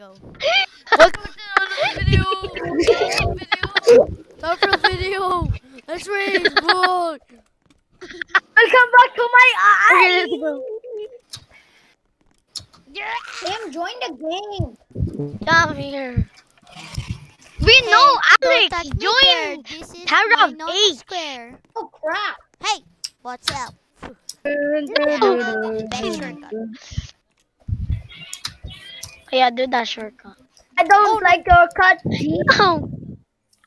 Go. Welcome to another video. Another video. Time for a video. Let's raise boy. Welcome back to my eye. Okay, let's go. Sam, join the game. Come here. We know Alex touch me there. joined. This Tower of normal Eight. square. Oh crap. Hey, what's up? Best shortcut. Yeah, do that shortcut. I don't like your cut. G. Oh,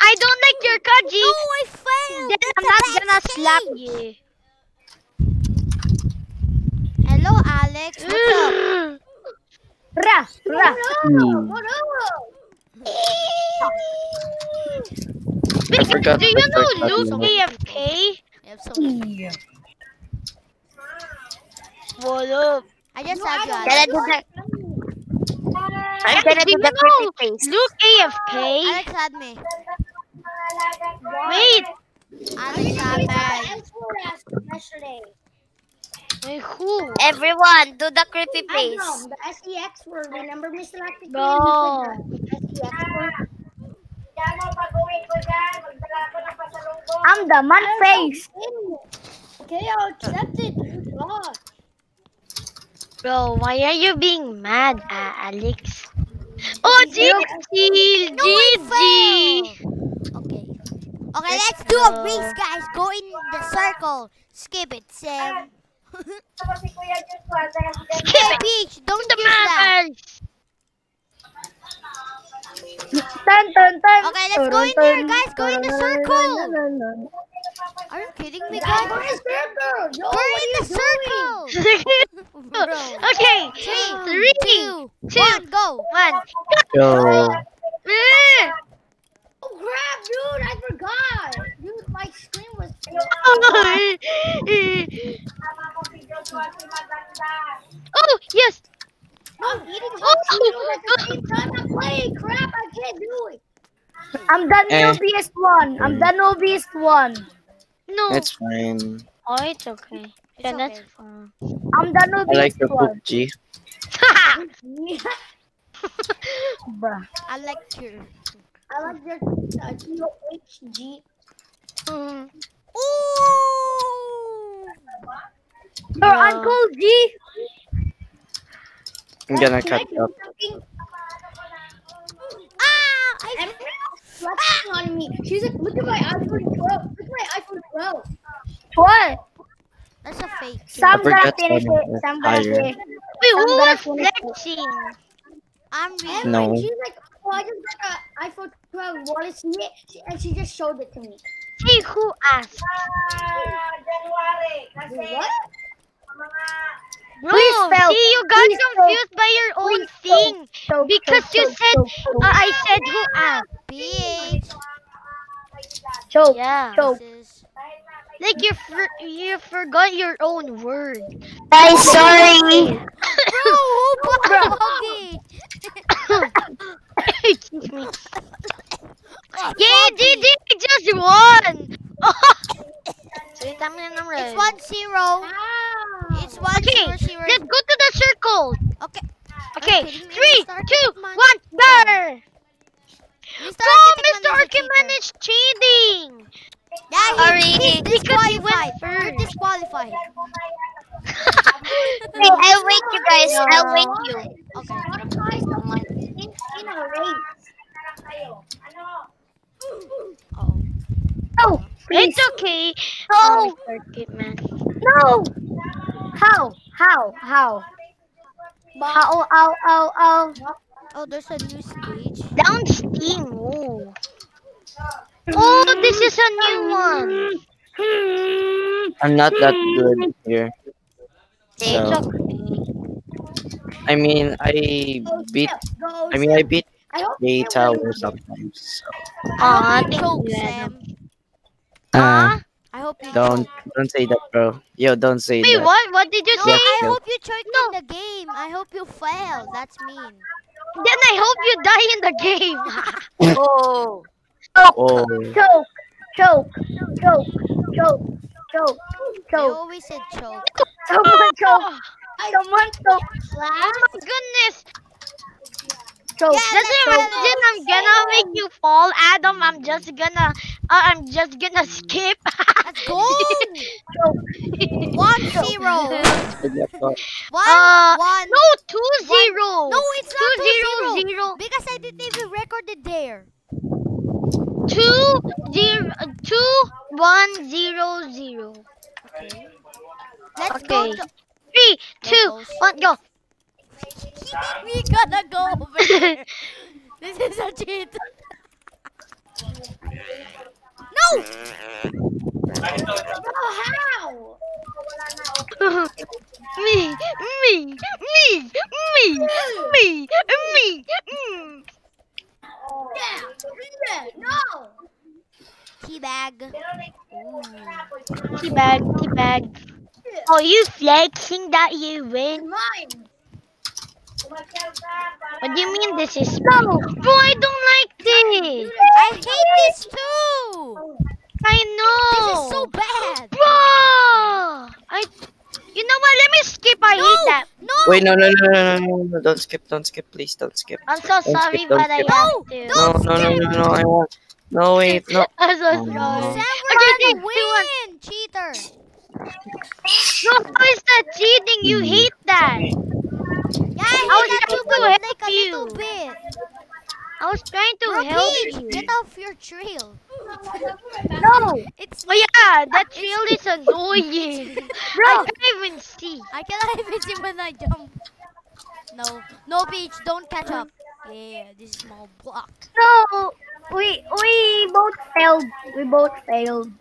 I don't like your cut, G. No, I failed. Then That's I'm not gonna slap you. Hello, Alex. What's up? Ra, ra. Hmm. What up? Wait, do you know shortcut Luke. AFK? Yep, so What up? I just No, have I you, don't Alex. like do that. I'm Alex, do you know Luke AFK? Alex had me. Wait, Alex had me. Wait, who? Everyone, do the creepy face. I face. know, the SEX word. Remember Mr. Lactic? Bro. SEX word. I'm the man face. Okay, I'll accept it. God. Bro, why are you being mad, uh, Alex? Oh, G, G, No, I G, failed. Okay. Okay, let's do a race, guys. Go in the circle. Skip it, Sam. Hey, Peach, don't The use that. man. Dun, dun, dun. Okay, let's go in there, guys. Go in the circle. Are you kidding me, Guys, guys? go in the circle. Yo, We're what in are the you doing? circle. Bro. okay, Three, three, two, two, one, go. one. Yo, Eh. Oh crap, dude! I forgot. Dude, my screen was. oh, yes. I'm eating Oh. hot Cheetos at the same time I'm playing. Crap, I can't do it. I'm the Eh. newbiest one. I'm the newbiest one. No. it's fine. oh, it's okay. Yeah, It's that's okay. fine. I'm the I like your poop, G. Bruh. I like your. I like your uh, TOHG. Mm. Ooh! Your Uncle G. I'm gonna Can cut do up. Ah! I Everyone's flexing on me. She's like, look at my iPhone 12. Look at my iPhone 12. What? That's a fake. Sam I gonna finish it. of Sam gonna higher. finish Wait, I'm who was finish flexing? I'm And really. No. she's like, oh, I just got an iPhone 12. Want to see it? She, and she just showed it to me. Hey, who asked? What? Bro, Please spell- see, you got please spell- confused by your own please spell- thing. So, Because so, you said, so, so, uh, I said who asked. Bitch. choke, Yeah. choke. This is- Like you, for, you forgot your own word. Guys, sorry. Bro, who bought Pogi? Excuse me. Yay, GG, we just won! Wait, I'm gonna run. It's one zero. Ah. It's one Okay, zero zero. let's go to the circle. Okay. Okay, Are you kidding me? three, Mr. two, Architect one, Man. go! Mr. Bro, Architect Mr. Man is a cheater. Archiman is cheating! Yeah, Sorry. he's Because he went disqualified. You're disqualified. Hey, I'll wait you guys. I'll wait you. Okay. In, in a race. Oh. oh no, please. It's okay. Oh. Archiman. No. How? How? How? How? Ow, ow, ow. Oh, there's a new stage. Down Steam. Oh. Oh, this is a new one. I'm not that good here. It's So, okay. I mean, I beat. I mean, I beat I hope the tower sometimes. So, Aw, I you thank choke, you, Sam. uh, I hope you don't choke. don't say that, bro. Yo, don't say Wait, that. what? What did you No, say? I Yeah. hope you choke in the game. I hope you fail. That's mean. Then I hope you die in the game. Oh. Oh, Choke, choke, choke, choke, choke, I choke. always said choke. Someone choke. oh Someone choke. Oh my goodness. Choke. Yeah, Just let's imagine. I'm gonna make you fall, Adam. I'm just gonna, uh, I'm just gonna skip. Let's go. One zero. One Uh, one. no, two zero. No, it's not two two zero zero. zero. Because I didn't even record it there. Two zero two one zero zero. Okay. Let's go. To, Three, two, one, go. we gotta go over there. This is a cheat. No! Oh, how? me, me, me, me, me, me. Mm. Yeah. Yeah. No. Teabag. Teabag, teabag. Oh, you flexing that you win? Mine. What do you mean this is mine? Bro, I don't like this. I hate this too. I know. This is so bad. Bro, I. You know what? Let me skip. I no, hate that. No. Wait, no, no, no, no, no, no, no, don't skip, don't skip, please, don't skip. I'm so skip, sorry, don't but I skip. have No, to. No, no, no, no, no, I want. No, wait, no. I'm so Oh, sorry. no. Okay, we're okay, gonna two, one. win. Cheater. No, how is that cheating? You mm. hate that. Yeah, I I was hate that trying too, to but help like a you. little bit. I was trying to Bro, help Peach, you. get off your trail. No. It's Oh yeah, that trail is annoying. I can't even see. I cannot even see when I jump. No, no, Peach, don't catch up. Yeah, this is small block. No. We we both failed. We both failed.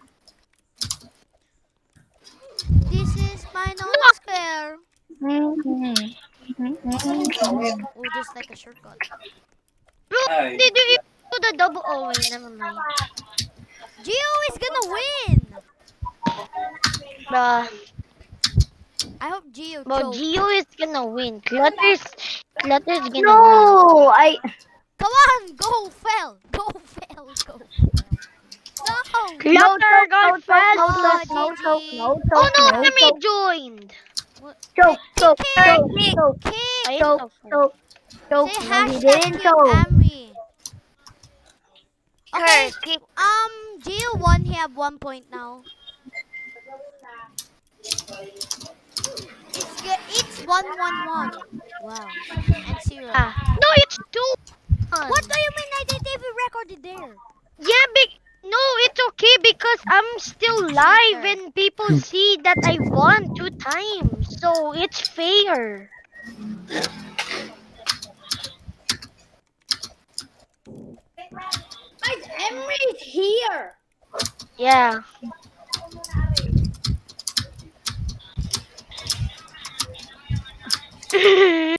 This is my non square. Oh, just like a shortcut. Bro, did you do the double? Oh wait, never mind. Geo is gonna win. Bruh, I hope Geo bro. Geo is gonna win. Clutter's, Clutter's gonna win. No, I. Come on, go fell, go fell, go. No. Clutter got fell. no, Oh, no, no, GG. no, no, Oh no, no, enemy choke, joined. choke, choke, Kick, choke, choke, Kick. I choke, choke, choke. Say No, he hashtag didn't kick choke. Okay, keep um, Geo won. He have one point now. It's good. It's one one one. Wow. And zero. Ah, no, it's two. What do you mean I didn't even record it there? Yeah, big. No, it's okay because I'm still live and people see that I won two times, so it's fair. Guys, Emery's here. Yeah.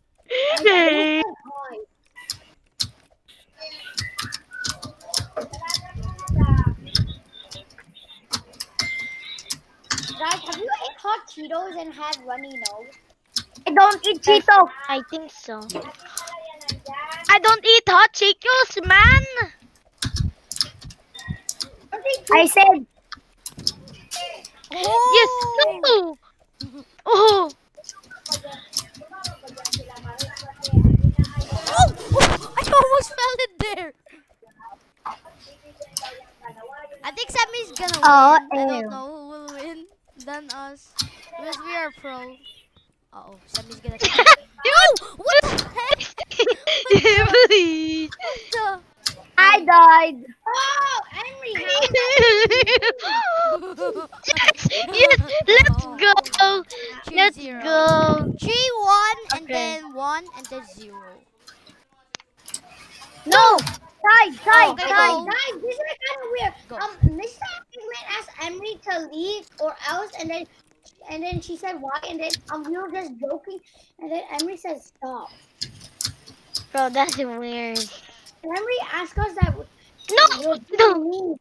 Guys, have you ate hot Cheetos and had runny nose? I don't eat Cheetos. I think so. I don't eat hot Cheetos, man. I said, Yes, no. Oh, Oh, I almost fell in there. I think Sammy's gonna win. Oh, I don't know who will win than us. Because we are pro. Uh oh, Sammy's gonna. no! What the heck? please. What I died. Oh, Emery, the? yes, yes, let's go. Three Let's zero. go. Three one and then one and then zero. No, tied, tied, Okay, tied. go. Guys, this is kind of weird. Go. Um, Mr. Pigman asked Emery to leave or else, and then and then she said why, and then um we were just joking, and then Emery said stop. Bro, that's weird. And Emery asked us that. No, no.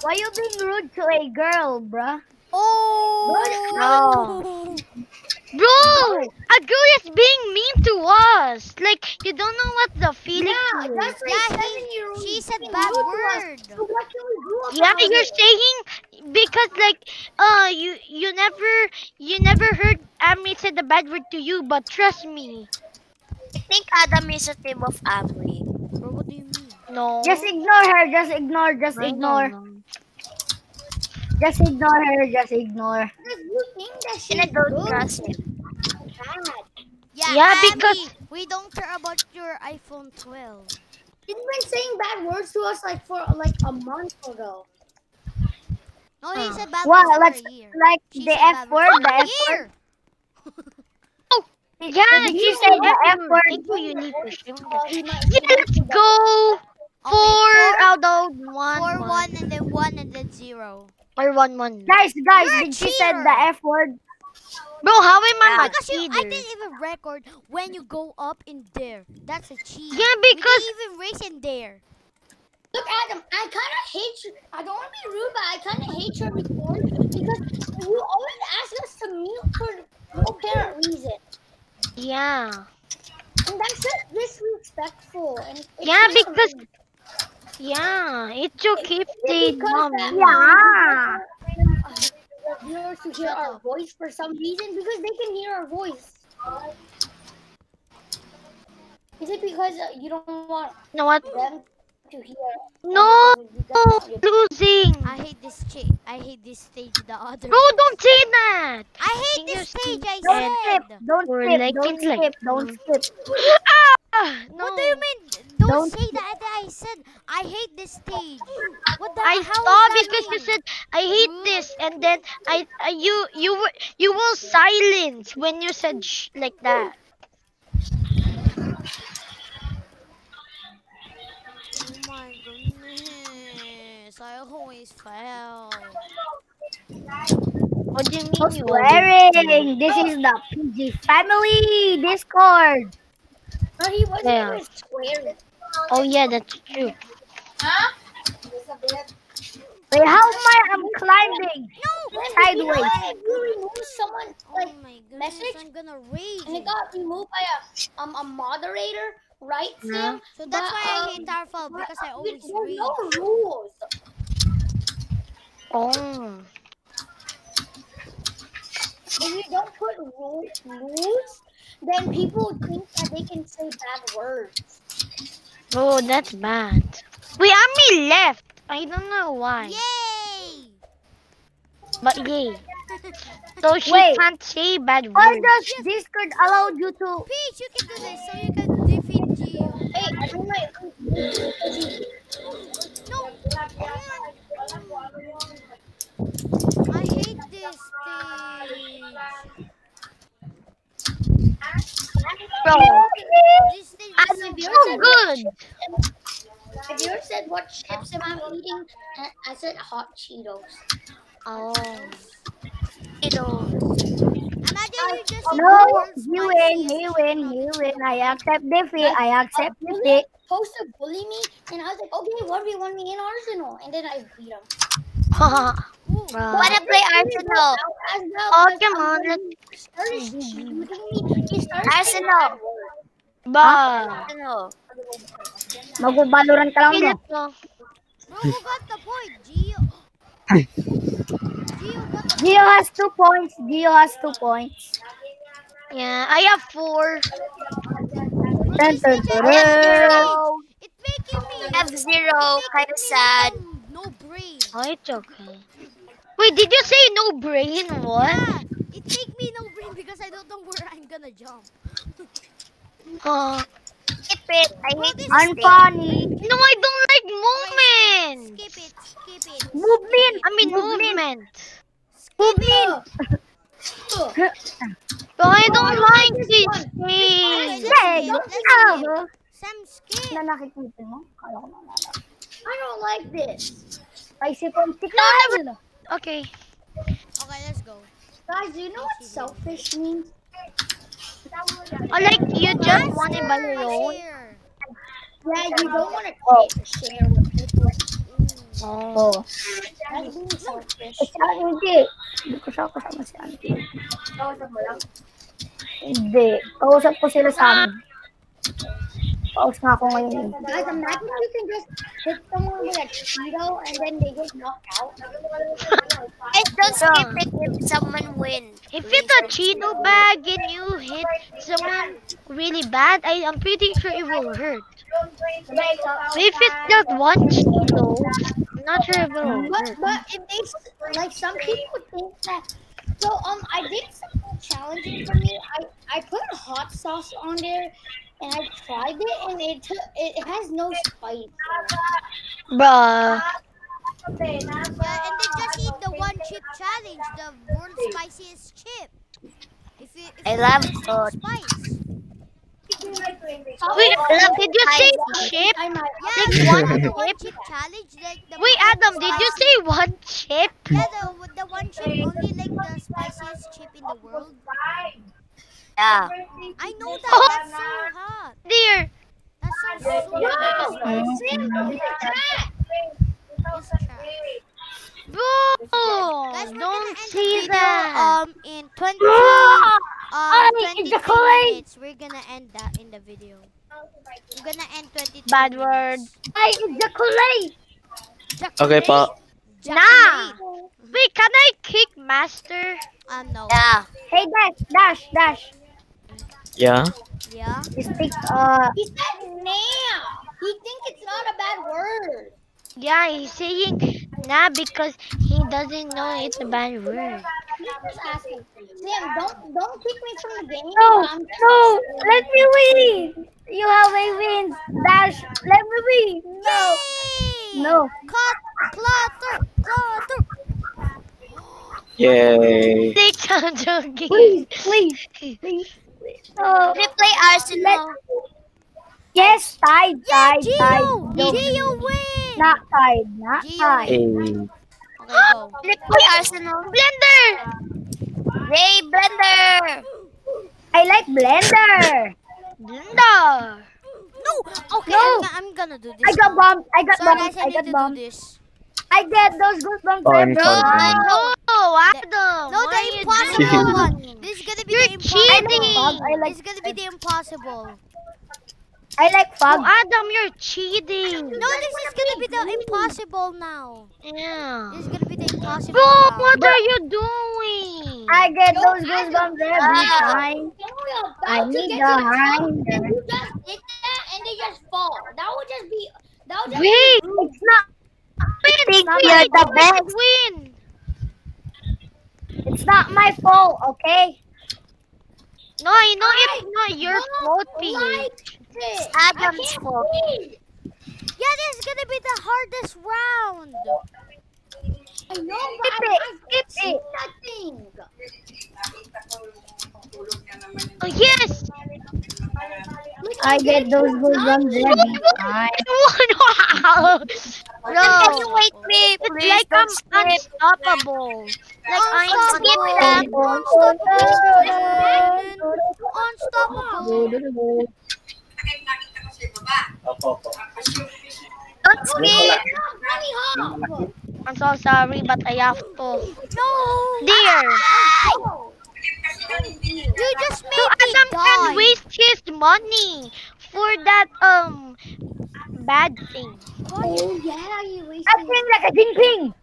Why you being rude to a girl, bruh? Oh. No. Bro, a girl is being mean to us. Like, you don't know what the feeling Yeah, is. that's like Yeah, seven he- she said bad word. So what can we do about Yeah, you're saying because like uh you you never you never heard Amri said the bad word to you, but trust me. I think Adam is a team of Amri. Bro, what do you mean? No. Just ignore her. Just ignore. Just I ignore. don't. Just ignore her. Just ignore. Because you think that she's I don't good. trust him. Yeah, Yeah, Abby, because- we don't care about your iPhone 12. He's been saying bad words to us like for like a month ago. No, he said bad What? words Like for a year. like She the F word. The F word. year. Yeah, Did you you said say the the F F word. word? You need to show that. he might Yeah, let's go. Okay, Four four, out of one. four, one. one, and then one, and then zero. Or one, one. Guys, guys, You're did she said the F word? Bro, how am I I a Because you, I didn't even record when you go up in there. That's a cheat. Yeah, We because didn't even race in there. Look, Adam, I kind of hate you. I don't want to be rude, but I kind of hate your report because you always ask us to mute for no apparent reason. Yeah, And that's just disrespectful. And it's Yeah, because- rude. yeah. It's okay if It's they mom. Yeah. The viewers to hear our voice for some reason because they can hear our voice. Is it because uh, you don't want You know what? them to hear? No, everything you guys- losing. I hate this cha I hate this stage. The other. Bro, don't say that. I hate Think this you stage. I Don't skip. said. Don't Or skip. like Don't it like- skip. Don't skip. Ah, no. What do you mean? Don't, Don't- say that. I said I hate this stage. What the? I how saw is that because you mean? said I hate this, and then I, I you you were you will silence when you said shh like that. Oh my goodness! I always fail. What do you mean? No you swearing. This is the PG family Discord. No, he wasn't Yeah. even swearing. Oh yeah, that's true. Wait, how am I? I'm climbing. No. Sideways. If you remove someone like oh my goodness! message I'm gonna rage. and it got removed by a um a moderator, right, Sam? Yeah. So that's But, why I um, hate Tarfal but, because I always There's rage. no rules. Oh. If you don't put rule, rules, then people think that they can say bad words. Oh, that's bad. Wait, Ami left. I don't know why, Yay! but yay. So she Wait. can't say bad Why words. does Discord allow you to? Peach, you can do this so you can defeat Geo. Hey, I don't like. No. I hate this stage. Bro, This stage is so good. Have you ever said what chips am I eating? I said hot Cheetos. Oh. You No, he win, he win, he win. I accept defeat. I accept defeat. Supposed to bully me, and I was like, okay, what do you want me in Arsenal? And then I beat him. Bro. Wanna play Arsenal? Oh, come on, bullying- He started shooting me. He started saying Arsenal. Ba. Ano? Mag-Valorant ka lang mo. Bro, who got the point? Geo Gio has two points. Gio has two points. Yeah, I have four. Dun, this dun, stage dun, I dun. hate. It's making me. I have zero. Kind of sad. No brain. Oh, it's okay. Wait, did you say no brain? What? Yeah, it make me no brain because I don't know where I'm gonna jump. Uh, Skip it. I Bro, hate this this Unfunny. no, I don't like movement. Skip it, skip it. Movement. I mean Movement. movement. Movement. But I don't like this Okay, thing. let's Hey, let's ah. Sam, skip. Na nakikita mo? Kala ko nalala. I don't like this. Spicy from chicken. Okay. Okay, let's go. Guys, do you know what selfish means? I like you just want it by your own. Yeah, you don't want to oh. share with people. Oh. oh. That's being selfish. Si Auntie. Hindi ko siya kasama si Auntie. Kausap mo lang? Hindi. Kausap ko sila sa amin. Ah. Pause na ako ngayon. Guys, imagine you can just hit someone with a Cheeto and then they get knocked out. Guys, don't skip it if someone win. If it's a Cheeto bag and you hit someone really bad, I I'm pretty sure it will hurt. But if it's just one Cheeto, I'm not sure if it will But hurt. but it makes like some people think that. So um, I did something challenging for me. I I put hot sauce on there, and I tried it, and it took it has no spice. Bruh. Yeah, and they just eat the one chip challenge, the world's spiciest chip. If you, if I you love want some food. spice. Wait, Adam, did you say chip? Yeah, Like the one one chip? chip challenge, like the Wait, Adam, did you spicy- say one chip? Yeah, the the one chip only like the spiciest chip in the world. Yeah. I know that. That's so hot. Dear. That's so so It's trash. Bro, Guys, we're gonna don't end the see video, that. Um, in 20, um, Ay, 22 ejaculate. minutes. We're gonna end that in the video. We're gonna end 22 Bad minutes. word. Ay, ejaculate! Okay po. Nah. Wait, can I kick master? Um, no. Yeah. Hey, Dash, Dash, Dash. Yeah. Yeah. Stick, uh, He said now. He think it's not a bad word. Yeah, he's saying nah because he doesn't know it's a bad word. He's just asking. Sam, don't don't kick me from the game. no, no, let me win! You have a win, Dash, let me win! No, Yay! no. Cut, clutter, clutter. Yay. Six hundred Please, games. please, please, please. Oh, Replay Arsenal. yes, tied, Yeah, tied, tied. Gio! Gio win! Not tied, not Gio tied. Hey. Okay, go. Replay Arsenal. Blender. Ray Blender. I like Blender. Blender. No! Okay, No. I'm, I'm gonna do this. I got now. bombed. I got Sorry bombed. guys, I I got to bombed. I get those goosebumps Oh, I'm every oh, No, Adam. No, the impossible one. This is gonna be You're the impossible. cheating. Fog, I This like. is gonna be the impossible. I like Oh. Adam, you're cheating. No, this is gonna be the impossible now. Yeah. This is gonna be the impossible. Bro, now. what are you doing? I get those goosebumps every Ah. time. Then we I to need get the to hind. you just did that, and they just fall. That would just be. That would just Wait, It's not. win. not Win. like the best. Win. It's not my fault. Okay. No, I know it's not your fault, like Peach. it. Adam's fault. breathe. Yeah, this is gonna be the hardest round. I know, but Skip I, it, I skip see it. nothing. Oh, yes. I get those goosebumps every time. wow. Can Bro, you wait me? it's Please like I'm don't skip. unstoppable. Like I'm Unstoppable. unstoppable. Unstoppable. Don't skip. I'm so sorry, but I have to. No. Dear. You just So made me Adam can waste his money for that um bad thing. Oh yeah, you wasted. I sing like a ding ping.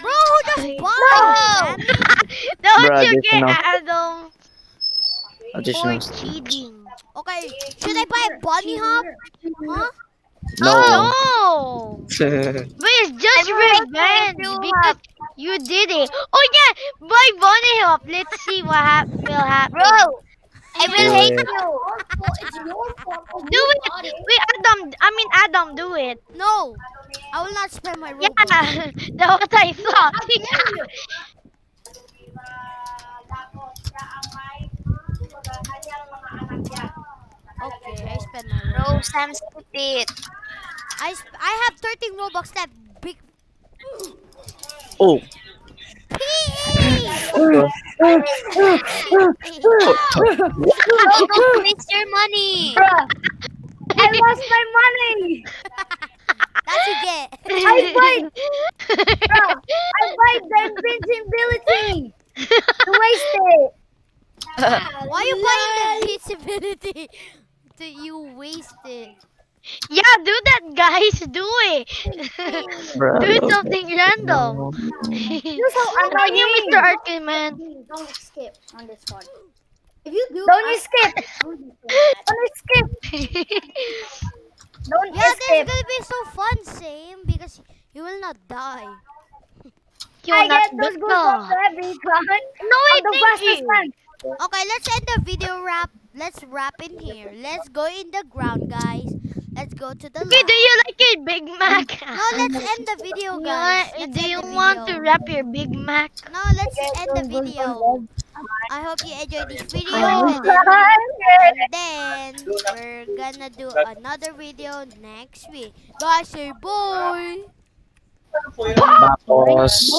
Bro, who just bought Don't Bruh, you get additional. Adam for cheating. Okay, should I buy a bunny hop? Huh? No. Oh, no. But it's just revenge because you did it. Oh yeah, buy bunny hop. Let's see what hap- will happen. Bro, I will hate you. It's your fault. Oh, Do it. bought. Wait, Adam. I mean Adam, do it. No. I will not spend my Yeah, Robux. that's what I thought. How? Okay, I spend my Robux. Bro, Sam, skip it. I sp- I have 13 Robux left. Big. Oh. Bro, don't waste your money. I lost my money. That's you get. I fight. Bruh, I fight the invincibility. To waste it. Why you buying the invincibility? to you waste it. Yeah, do that, guys. Do it. Do something random. You're so How you, annoying. Mr. Archiman? Please don't skip on this one. If you do, Don't you I- skip. I would be so mad. Don't you skip. Don't Yeah, this is skip. gonna be so fun, Sam, because you will not die. you I not get those good goosebumps no. every time. No, I'm it the fastest man. Okay, let's end the video wrap. Let's wrap in here. Let's go in the ground, guys. Let's go to the Okay, do you like your Big Mac? No, let's end the video, guys. want- Let's do you want to wrap your Big Mac? No, let's end the video. I hope you enjoyed this video. And then, and then we're gonna do another video next week. Guys, say bye. Bapos.